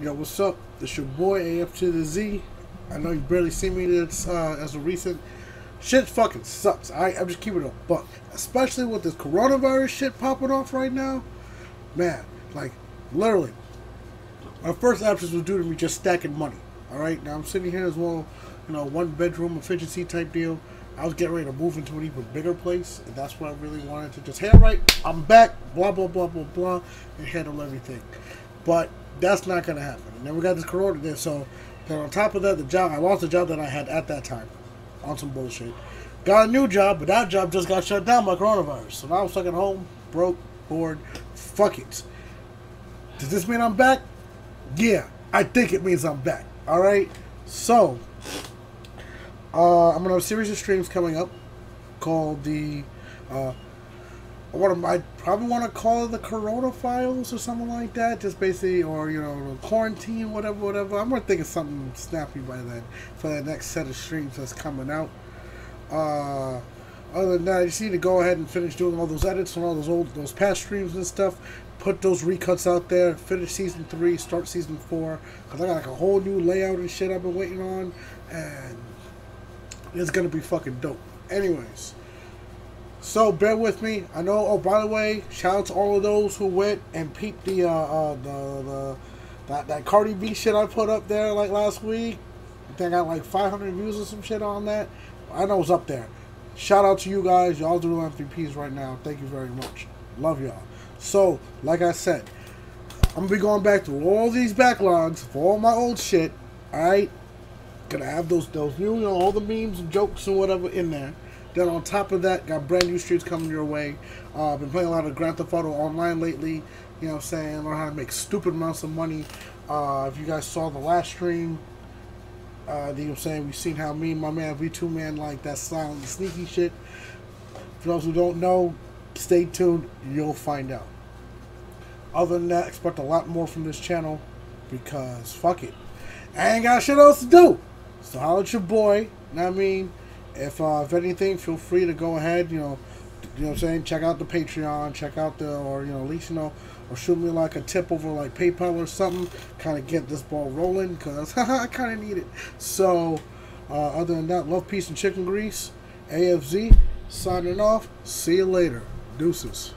Yo, what's up? It's your boy AF to the Z. I know you barely see me this uh, as a recent. Shit fucking sucks. I, I'm just keeping it a buck. Especially with this coronavirus shit popping off right now. Man, like, literally. My first options was due to me just stacking money. Alright? Now I'm sitting here as well, you know, one bedroom efficiency type deal. I was getting ready to move into an even bigger place, and that's what I really wanted to just, all right, I'm back, blah, blah, blah, blah, blah, and handle everything. But that's not going to happen. And then we got this corona there. So then on top of that, the job I lost the job that I had at that time on some bullshit. Got a new job, but that job just got shut down by coronavirus. So now I'm stuck at home, broke, bored. Fuck it. Does this mean I'm back? Yeah, I think it means I'm back. All right. So uh, I'm gonna have a series of streams coming up called the uh, what I probably want to call it the Corona Files or something like that. Just basically, or you know, quarantine, whatever, whatever. I'm gonna think of something snappy by then for the next set of streams that's coming out. Uh, other than that, I just need to go ahead and finish doing all those edits on all those old, those past streams and stuff. Put those recuts out there. Finish season three. Start season four. Cause I got like a whole new layout and shit I've been waiting on, and it's gonna be fucking dope. Anyways. So bear with me. I know. Oh, by the way, shout out to all of those who went and peeped the uh, uh the the that that Cardi B shit I put up there like last week. I think I got like 500 views or some shit on that. I know it's up there. Shout out to you guys. Y'all do MVPs right now. Thank you very much. Love y'all. So, like I said, I'm gonna be going back through all these backlogs for all my old shit. All right, gonna have those those new, you know, all the memes and jokes and whatever in there. Then on top of that, got brand new streets coming your way. Uh, been playing a lot of Grand Theft Auto Online lately. You know what I'm saying? Learn how to make stupid amounts of money. Uh, if you guys saw the last stream, uh, you know what I'm saying? We've seen how me and my man V2 Man like that silent sneaky shit. For those who don't know, stay tuned. You'll find out. Other than that, expect a lot more from this channel because fuck it. I ain't got shit else to do. So holla at your boy. Know what I mean? If uh, if anything, feel free to go ahead. You know, you know what I'm saying. Check out the Patreon. Check out the or you know at least you know or shoot me like a tip over like PayPal or something. Kind of get this ball rolling because I kind of need it. So uh, other than that, love, peace, and chicken grease. AFZ signing off. See you later. Deuces.